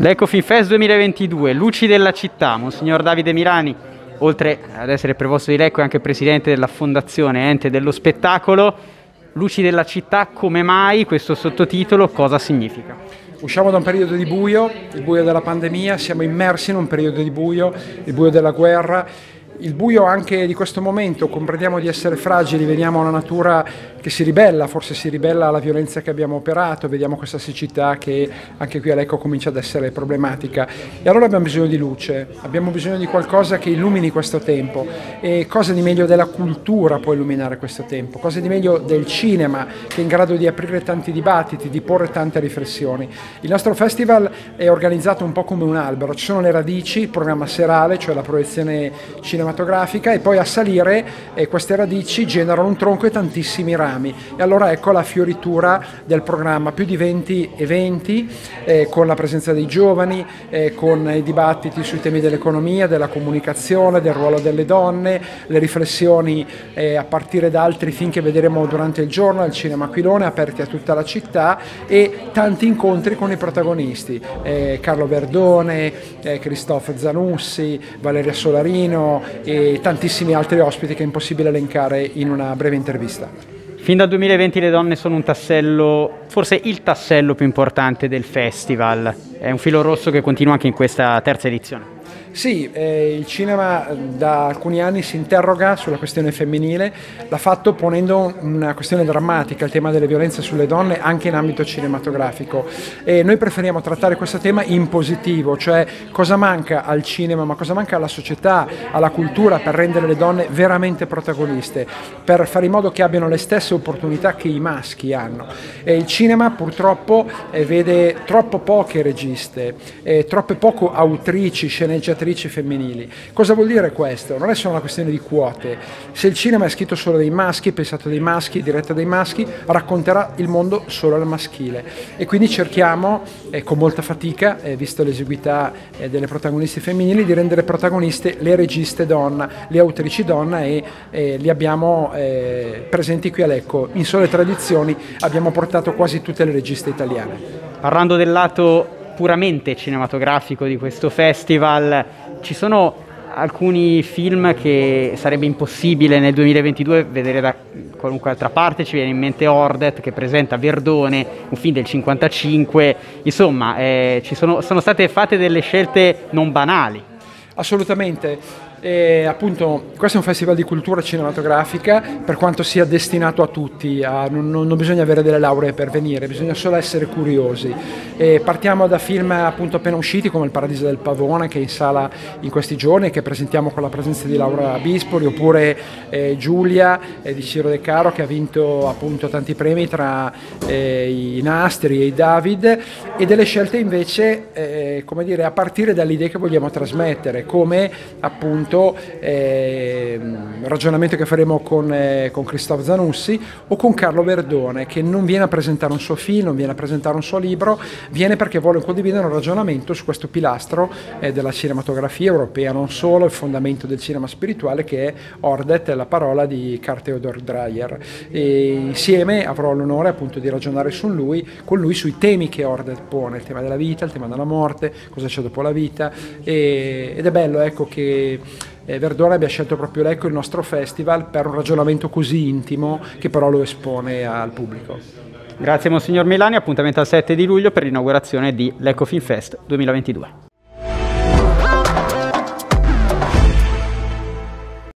L'Ecofin Fest 2022, Luci della città, Monsignor Davide Mirani, oltre ad essere preposto di Lecco è anche presidente della fondazione Ente dello Spettacolo. Luci della città, come mai questo sottotitolo, cosa significa? Usciamo da un periodo di buio, il buio della pandemia, siamo immersi in un periodo di buio, il buio della guerra il buio anche di questo momento, comprendiamo di essere fragili, vediamo una natura che si ribella, forse si ribella alla violenza che abbiamo operato, vediamo questa siccità che anche qui a Lecco comincia ad essere problematica e allora abbiamo bisogno di luce, abbiamo bisogno di qualcosa che illumini questo tempo e cosa di meglio della cultura può illuminare questo tempo, cosa di meglio del cinema che è in grado di aprire tanti dibattiti, di porre tante riflessioni. Il nostro festival è organizzato un po' come un albero, ci sono le radici, il programma serale, cioè la proiezione cinematografica, cinematografica e poi a salire eh, queste radici generano un tronco e tantissimi rami. E allora ecco la fioritura del programma, più di 20 eventi eh, con la presenza dei giovani, eh, con i dibattiti sui temi dell'economia, della comunicazione, del ruolo delle donne, le riflessioni eh, a partire da altri film che vedremo durante il giorno al Cinema Aquilone aperti a tutta la città e tanti incontri con i protagonisti, eh, Carlo Verdone, eh, Christophe Zanussi, Valeria Solarino, e tantissimi altri ospiti che è impossibile elencare in una breve intervista. Fin dal 2020 le donne sono un tassello, forse il tassello più importante del festival, è un filo rosso che continua anche in questa terza edizione. Sì, eh, il cinema da alcuni anni si interroga sulla questione femminile, l'ha fatto ponendo una questione drammatica, il tema delle violenze sulle donne anche in ambito cinematografico e noi preferiamo trattare questo tema in positivo, cioè cosa manca al cinema, ma cosa manca alla società, alla cultura per rendere le donne veramente protagoniste, per fare in modo che abbiano le stesse opportunità che i maschi hanno. E il cinema purtroppo eh, vede troppo poche registe, eh, troppe poche autrici, sceneggiatrici, sceneggiatrici femminili. Cosa vuol dire questo? Non è solo una questione di quote. Se il cinema è scritto solo dai maschi, pensato dai maschi, diretto dai maschi, racconterà il mondo solo al maschile. E quindi cerchiamo, eh, con molta fatica, eh, visto l'esiguità eh, delle protagoniste femminili, di rendere protagoniste le registe donna, le autrici donna e li abbiamo eh, presenti qui a Lecco. In sole tradizioni abbiamo portato quasi tutte le registe italiane. Parlando del lato puramente cinematografico di questo festival, ci sono alcuni film che sarebbe impossibile nel 2022 vedere da qualunque altra parte, ci viene in mente Ordet che presenta Verdone, un film del 55, insomma eh, ci sono, sono state fatte delle scelte non banali. Assolutamente, e appunto, questo è un festival di cultura cinematografica, per quanto sia destinato a tutti, a, non, non, bisogna avere delle lauree per venire, bisogna solo essere curiosi. E partiamo da film appunto appena usciti come Il Paradiso del Pavone che è in sala in questi giorni che presentiamo con la presenza di Laura Bispoli, oppure eh, Giulia eh, di Ciro De Caro che ha vinto appunto tanti premi tra eh, i Nastri e i David e delle scelte invece eh, come dire, a partire dalle idee che vogliamo trasmettere, come appunto appunto eh, ragionamento che faremo con, eh, con Christophe Zanussi o con Carlo Verdone che non viene a presentare un suo film, non viene a presentare un suo libro, viene perché vuole condividere un ragionamento su questo pilastro eh, della cinematografia europea, non solo il fondamento del cinema spirituale che è Ordet, la parola di Carl Theodor Dreyer. E insieme avrò l'onore appunto di ragionare su lui, con lui sui temi che Ordet pone, il tema della vita, il tema della morte, cosa c'è dopo la vita e, ed è bello ecco che eh, Verdone abbia scelto proprio Lecco il nostro festival per un ragionamento così intimo che però lo espone al pubblico. Grazie Monsignor Milani, appuntamento al 7 di luglio per l'inaugurazione di Lecco Fest 2022.